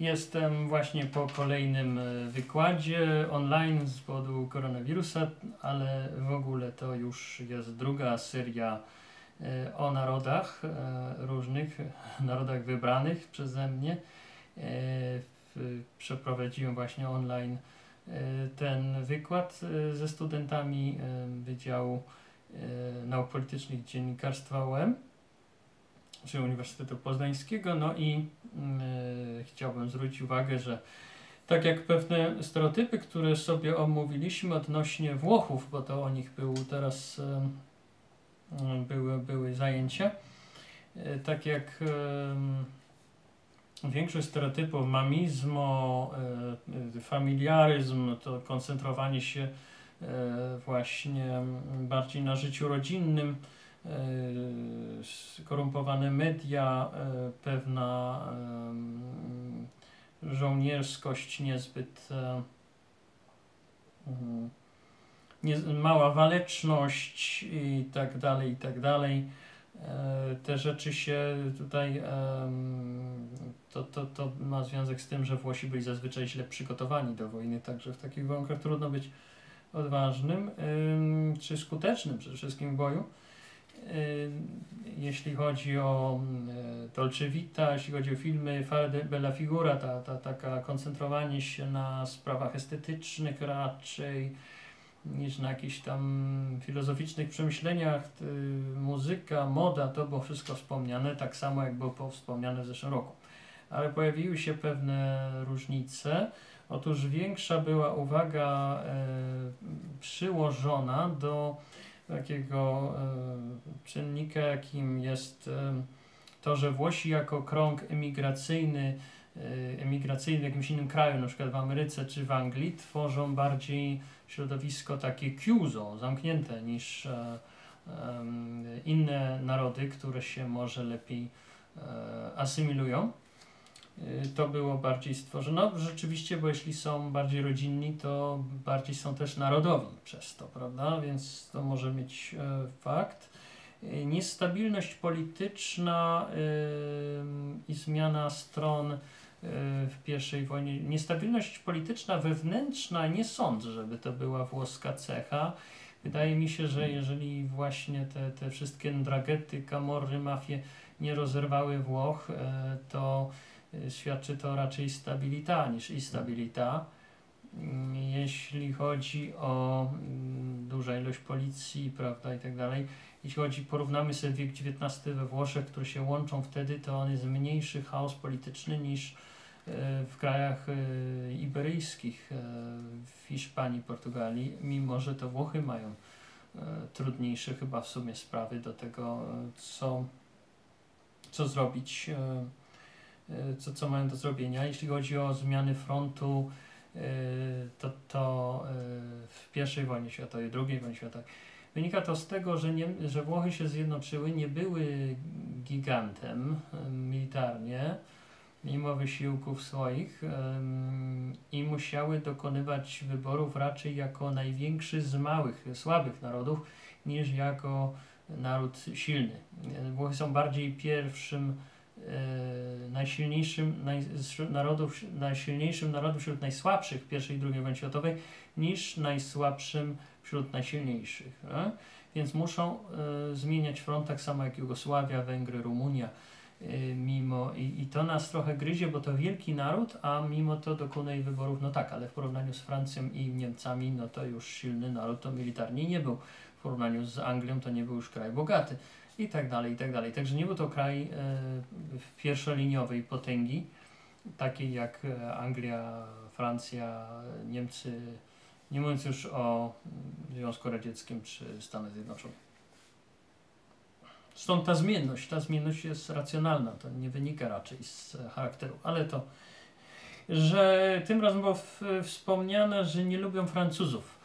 Jestem właśnie po kolejnym e, wykładzie online z powodu koronawirusa, ale w ogóle to już jest druga seria e, o narodach e, różnych, narodach wybranych przeze mnie. Przeprowadziłem właśnie online ten wykład ze studentami Wydziału Nauk Politycznych Dziennikarstwa UM czy Uniwersytetu Poznańskiego. No i yy, chciałbym zwrócić uwagę, że tak jak pewne stereotypy, które sobie omówiliśmy odnośnie Włochów, bo to o nich był teraz yy, były, były zajęcia, yy, tak jak większość stereotypów, mamizmo, familiaryzm, to koncentrowanie się właśnie bardziej na życiu rodzinnym, E, skorumpowane media, e, pewna żołnierskość niezbyt e, mm, nie, mała waleczność i tak dalej, i tak dalej. Te rzeczy się tutaj, to, to, to ma związek z tym, że Włosi byli zazwyczaj źle przygotowani do wojny, także w takich warunkach trudno być odważnym czy skutecznym przede wszystkim w boju. Y, jeśli chodzi o y, Dolce Vita, jeśli chodzi o filmy Fare Bella Figura, ta, ta, taka koncentrowanie się na sprawach estetycznych raczej niż na jakichś tam filozoficznych przemyśleniach, y, muzyka, moda, to było wszystko wspomniane, tak samo jak było wspomniane w zeszłym roku. Ale pojawiły się pewne różnice. Otóż większa była uwaga przyłożona do takiego e, czynnika, jakim jest e, to, że Włosi jako krąg emigracyjny, e, emigracyjny w jakimś innym kraju, na przykład w Ameryce czy w Anglii, tworzą bardziej środowisko takie chiuso, zamknięte niż inne narody, które się może lepiej asymilują. Y, to było bardziej stworzone. No, rzeczywiście, bo jeśli są bardziej rodzinni, to bardziej są też narodowi przez to, prawda? Więc to może mieć e, fakt. Y, niestabilność polityczna y, i zmiana stron w pierwszej wojnie. Niestabilność polityczna wewnętrzna nie sądzę, żeby to była włoska cecha. Wydaje mi się, że jeżeli właśnie te, te wszystkie dragety, kamorry, mafie nie rozerwały Włoch, e, to świadczy to raczej stabilita niż instabilita. Mm, jeśli chodzi o mm, duża ilość policji, prawda, i tak dalej, jeśli chodzi, porównamy sobie wiek XIX we Włoszech, które się łączą wtedy, to on jest mniejszy chaos polityczny niż y, w krajach y, iberyjskich, w Hiszpanii, Portugalii, mimo że to Włochy mają trudniejsze chyba w sumie sprawy do tego, co, co zrobić co, co mają do zrobienia. Jeśli chodzi o zmiany frontu, e, to, to e, w I wojnie światowej, II wojnie światowej, wynika to z tego, że, nie, że Włochy się zjednoczyły, nie były gigantem militarnie, mimo wysiłków swoich i musiały dokonywać wyborów raczej jako największy z małych, słabych narodów, niż jako naród silny. Włochy są bardziej pierwszym E, najsilniejszym naj, narodów, najsilniejszym narodem wśród najsłabszych I i II wojny światowej niż najsłabszym wśród najsilniejszych. Nie? Więc muszą y, zmieniać front tak samo jak Jugosławia, Węgry, Rumunia. Y, mimo i, i to nas trochę gryzie, bo to wielki naród, a mimo to dokonuje wyborów, no tak, ale w porównaniu z Francją i Niemcami, no to już silny naród to militarnie nie był. W porównaniu z Anglią to nie był już kraj bogaty i tak dalej, i tak dalej. Także nie był to kraj e, pierwszoliniowej potęgi, takiej jak e, Anglia, Francja, Niemcy, nie mówiąc już o Związku Radzieckim czy Stanach Zjednoczonych. Stąd ta zmienność. Ta zmienność jest racjonalna, to nie wynika raczej z charakteru, ale to, że tym razem było wspomniane, że nie lubią Francuzów.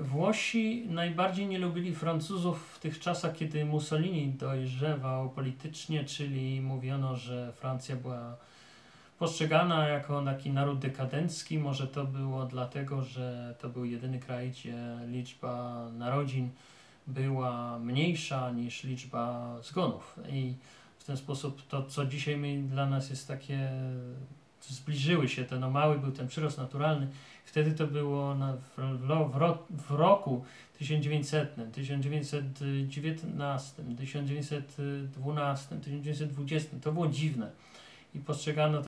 Włosi najbardziej nie lubili Francuzów w tych czasach, kiedy Mussolini dojrzewał politycznie, czyli mówiono, że Francja była postrzegana jako taki naród dekadencki. Może to było dlatego, że to był jedyny kraj, gdzie liczba narodzin była mniejsza niż liczba zgonów. I w ten sposób to, co dzisiaj dla nas jest takie zbliżyły się te, no mały był ten przyrost naturalny, wtedy to było na, w, w, w roku 1900, 1919, 1912, 1920, to było dziwne. I postrzegano